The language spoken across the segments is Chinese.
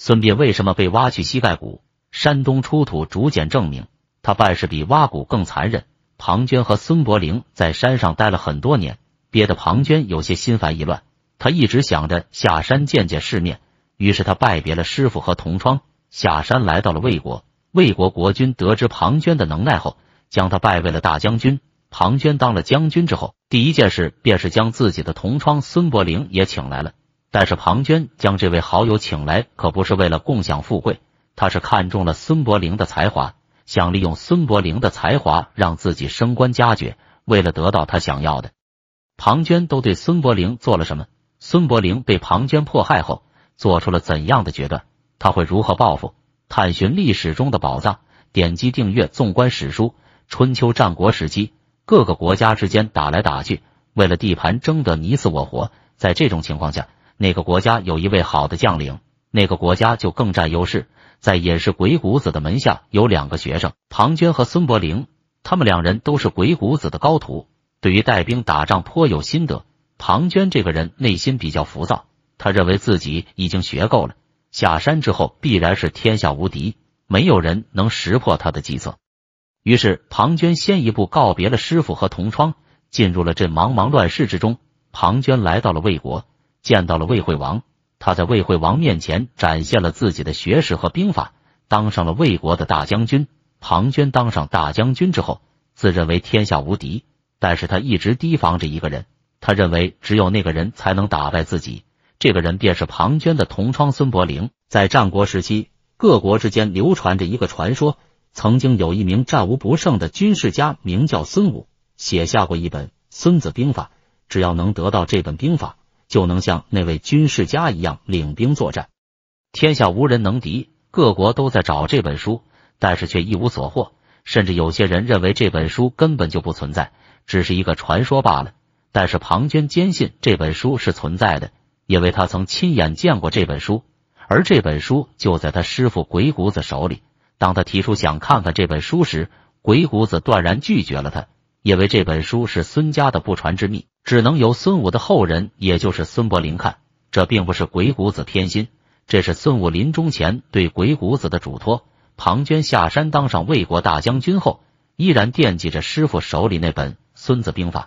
孙膑为什么被挖去膝盖骨？山东出土竹简证明，他办事比挖骨更残忍。庞涓和孙伯龄在山上待了很多年，憋得庞涓有些心烦意乱。他一直想着下山见见世面，于是他拜别了师傅和同窗，下山来到了魏国。魏国国君得知庞涓的能耐后，将他拜为了大将军。庞涓当了将军之后，第一件事便是将自己的同窗孙伯龄也请来了。但是庞涓将这位好友请来，可不是为了共享富贵，他是看中了孙伯龄的才华，想利用孙伯龄的才华让自己升官加爵。为了得到他想要的，庞涓都对孙伯龄做了什么？孙伯龄被庞涓迫害后，做出了怎样的决断？他会如何报复？探寻历史中的宝藏，点击订阅。纵观史书，春秋战国时期。各个国家之间打来打去，为了地盘争得你死我活。在这种情况下，哪个国家有一位好的将领，哪个国家就更占优势。在隐士鬼谷子的门下有两个学生，庞涓和孙伯龄，他们两人都是鬼谷子的高徒，对于带兵打仗颇有心得。庞涓这个人内心比较浮躁，他认为自己已经学够了，下山之后必然是天下无敌，没有人能识破他的计策。于是，庞涓先一步告别了师傅和同窗，进入了这茫茫乱世之中。庞涓来到了魏国，见到了魏惠王。他在魏惠王面前展现了自己的学识和兵法，当上了魏国的大将军。庞涓当上大将军之后，自认为天下无敌，但是他一直提防着一个人，他认为只有那个人才能打败自己。这个人便是庞涓的同窗孙伯龄。在战国时期，各国之间流传着一个传说。曾经有一名战无不胜的军事家，名叫孙武，写下过一本《孙子兵法》。只要能得到这本兵法，就能像那位军事家一样领兵作战，天下无人能敌。各国都在找这本书，但是却一无所获。甚至有些人认为这本书根本就不存在，只是一个传说罢了。但是庞涓坚信这本书是存在的，因为他曾亲眼见过这本书，而这本书就在他师傅鬼谷子手里。当他提出想看看这本书时，鬼谷子断然拒绝了他，因为这本书是孙家的不传之秘，只能由孙武的后人，也就是孙伯龄看。这并不是鬼谷子偏心，这是孙武临终前对鬼谷子的嘱托。庞涓下山当上魏国大将军后，依然惦记着师傅手里那本《孙子兵法》。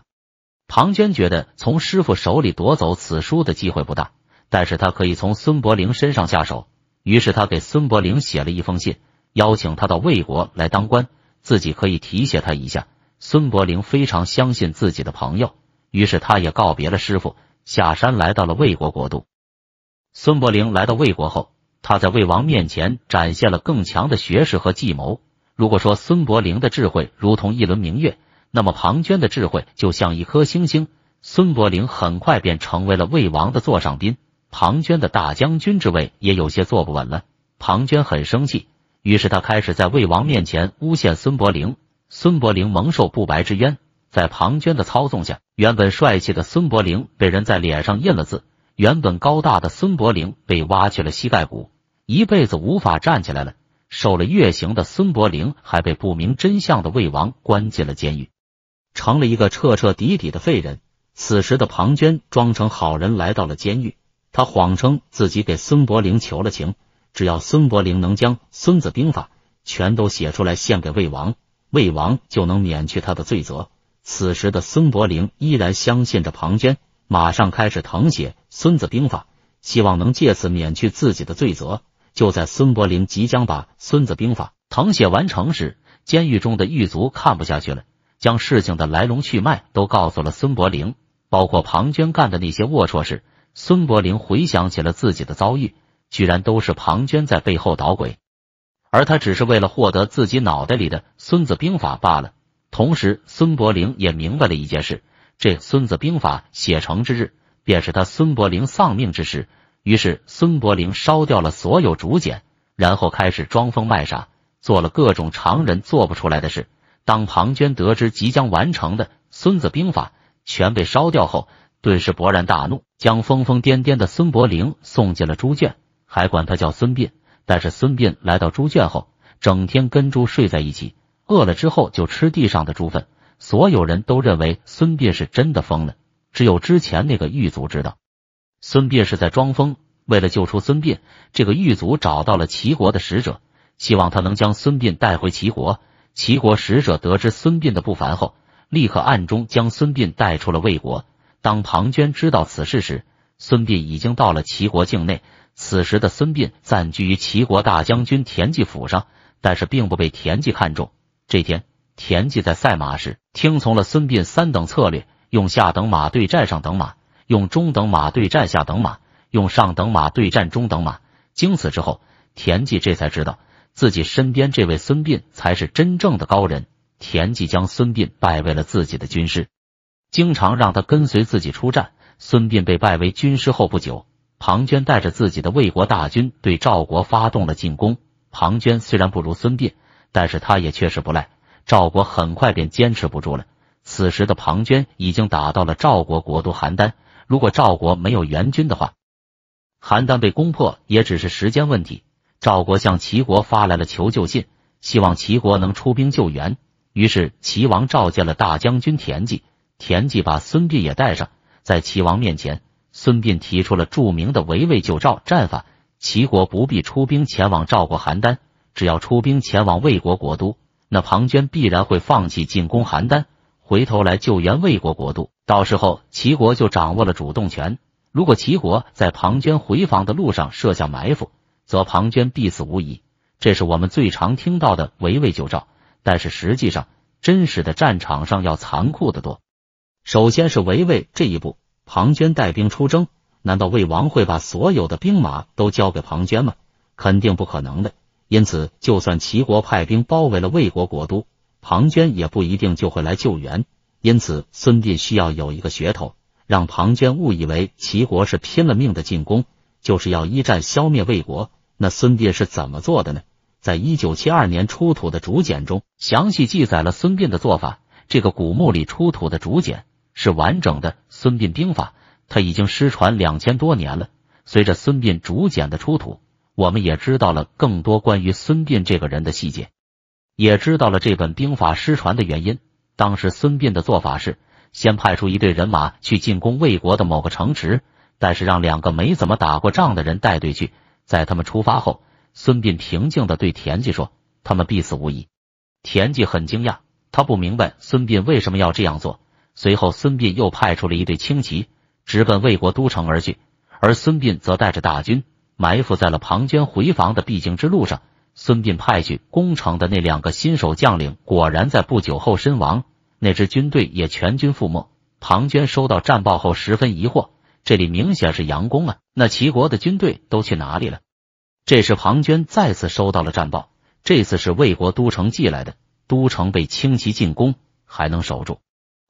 庞涓觉得从师傅手里夺走此书的机会不大，但是他可以从孙伯龄身上下手。于是他给孙伯龄写了一封信。邀请他到魏国来当官，自己可以提携他一下。孙伯龄非常相信自己的朋友，于是他也告别了师傅，下山来到了魏国国都。孙伯龄来到魏国后，他在魏王面前展现了更强的学识和计谋。如果说孙伯龄的智慧如同一轮明月，那么庞涓的智慧就像一颗星星。孙伯龄很快便成为了魏王的座上宾，庞涓的大将军之位也有些坐不稳了。庞涓很生气。于是他开始在魏王面前诬陷孙伯龄，孙伯龄蒙受不白之冤。在庞涓的操纵下，原本帅气的孙伯龄被人在脸上印了字，原本高大的孙伯龄被挖去了膝盖骨，一辈子无法站起来了。受了月刑的孙伯龄还被不明真相的魏王关进了监狱，成了一个彻彻底底的废人。此时的庞涓装成好人来到了监狱，他谎称自己给孙伯龄求了情。只要孙伯龄能将《孙子兵法》全都写出来献给魏王，魏王就能免去他的罪责。此时的孙伯龄依然相信着庞涓，马上开始誊写《孙子兵法》，希望能借此免去自己的罪责。就在孙伯龄即将把《孙子兵法》誊写完成时，监狱中的狱卒看不下去了，将事情的来龙去脉都告诉了孙伯龄，包括庞涓干的那些龌龊事。孙伯龄回想起了自己的遭遇。居然都是庞涓在背后捣鬼，而他只是为了获得自己脑袋里的《孙子兵法》罢了。同时，孙伯龄也明白了一件事：这《孙子兵法》写成之日，便是他孙伯龄丧命之时。于是，孙伯龄烧掉了所有竹简，然后开始装疯卖傻，做了各种常人做不出来的事。当庞涓得知即将完成的《孙子兵法》全被烧掉后，顿时勃然大怒，将疯疯癫癫的孙伯龄送进了猪圈。还管他叫孙膑，但是孙膑来到猪圈后，整天跟猪睡在一起，饿了之后就吃地上的猪粪。所有人都认为孙膑是真的疯了，只有之前那个狱卒知道孙膑是在装疯。为了救出孙膑，这个狱卒找到了齐国的使者，希望他能将孙膑带回齐国。齐国使者得知孙膑的不凡后，立刻暗中将孙膑带出了魏国。当庞涓知道此事时，孙膑已经到了齐国境内。此时的孙膑暂居于齐国大将军田忌府上，但是并不被田忌看中。这天，田忌在赛马时听从了孙膑三等策略，用下等马对战上等马，用中等马对战下等马。用上等马对战中等马，经此之后，田忌这才知道自己身边这位孙膑才是真正的高人。田忌将孙膑拜为了自己的军师，经常让他跟随自己出战。孙膑被拜为军师后不久，庞涓带着自己的魏国大军对赵国发动了进攻。庞涓虽然不如孙膑，但是他也确实不赖。赵国很快便坚持不住了。此时的庞涓已经打到了赵国国都邯郸，如果赵国没有援军的话，邯郸被攻破也只是时间问题。赵国向齐国发来了求救信，希望齐国能出兵救援。于是齐王召见了大将军田忌，田忌把孙膑也带上。在齐王面前，孙膑提出了著名的围魏救赵战法：齐国不必出兵前往赵国邯郸，只要出兵前往魏国国都，那庞涓必然会放弃进攻邯郸，回头来救援魏国国都。到时候齐国就掌握了主动权。如果齐国在庞涓回防的路上设下埋伏，则庞涓必死无疑。这是我们最常听到的围魏救赵，但是实际上，真实的战场上要残酷的多。首先是围魏这一步，庞涓带兵出征，难道魏王会把所有的兵马都交给庞涓吗？肯定不可能的。因此，就算齐国派兵包围了魏国国都，庞涓也不一定就会来救援。因此，孙膑需要有一个噱头。让庞涓误以为齐国是拼了命的进攻，就是要一战消灭魏国。那孙膑是怎么做的呢？在一九七二年出土的竹简中，详细记载了孙膑的做法。这个古墓里出土的竹简是完整的孙膑兵法，它已经失传两千多年了。随着孙膑竹简的出土，我们也知道了更多关于孙膑这个人的细节，也知道了这本兵法失传的原因。当时孙膑的做法是。先派出一队人马去进攻魏国的某个城池，但是让两个没怎么打过仗的人带队去。在他们出发后，孙膑平静的对田忌说：“他们必死无疑。”田忌很惊讶，他不明白孙膑为什么要这样做。随后，孙膑又派出了一队轻骑，直奔魏国都城而去，而孙膑则带着大军埋伏在了庞涓回防的必经之路上。孙膑派去攻城的那两个新手将领，果然在不久后身亡。那支军队也全军覆没。庞涓收到战报后十分疑惑，这里明显是佯攻啊！那齐国的军队都去哪里了？这时庞涓再次收到了战报，这次是魏国都城寄来的，都城被轻骑进攻，还能守住。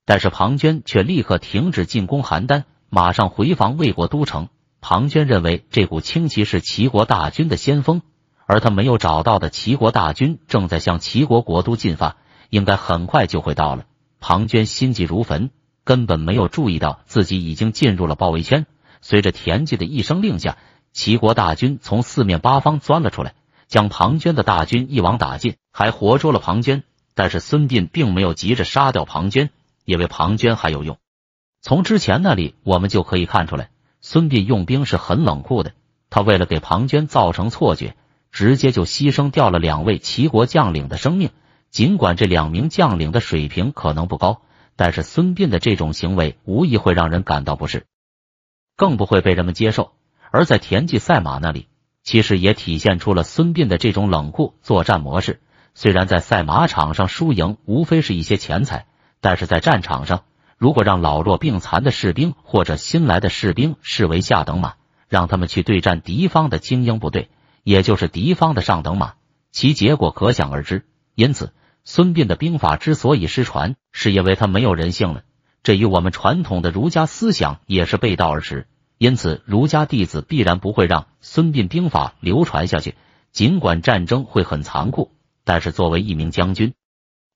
但是庞涓却立刻停止进攻邯郸，马上回防魏国都城。庞涓认为这股轻骑是齐国大军的先锋，而他没有找到的齐国大军正在向齐国国都进发，应该很快就会到了。庞涓心急如焚，根本没有注意到自己已经进入了包围圈。随着田忌的一声令下，齐国大军从四面八方钻了出来，将庞涓的大军一网打尽，还活捉了庞涓。但是孙膑并没有急着杀掉庞涓，因为庞涓还有用。从之前那里我们就可以看出来，孙膑用兵是很冷酷的。他为了给庞涓造成错觉，直接就牺牲掉了两位齐国将领的生命。尽管这两名将领的水平可能不高，但是孙膑的这种行为无疑会让人感到不适，更不会被人们接受。而在田忌赛马那里，其实也体现出了孙膑的这种冷酷作战模式。虽然在赛马场上输赢无非是一些钱财，但是在战场上，如果让老弱病残的士兵或者新来的士兵视为下等马，让他们去对战敌方的精英部队，也就是敌方的上等马，其结果可想而知。因此。孙膑的兵法之所以失传，是因为他没有人性了。这与我们传统的儒家思想也是背道而驰。因此，儒家弟子必然不会让孙膑兵法流传下去。尽管战争会很残酷，但是作为一名将军，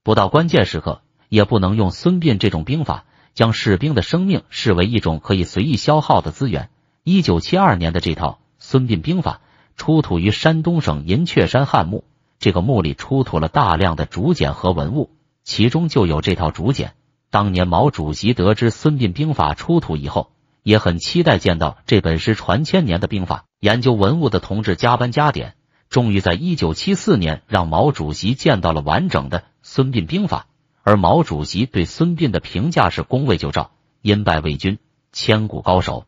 不到关键时刻也不能用孙膑这种兵法，将士兵的生命视为一种可以随意消耗的资源。一九七二年的这套孙膑兵法出土于山东省银雀山汉墓这个墓里出土了大量的竹简和文物其中就有这套竹简。当年毛主席得知孙膑兵法出土以后也很期待见到这本失传千年的兵法。研究文物的同志加班加点终于在一九七四年让毛主席见到了完整的孙膑兵法而毛主席对孙膑的评价是攻魏救赵因败魏军千古高手。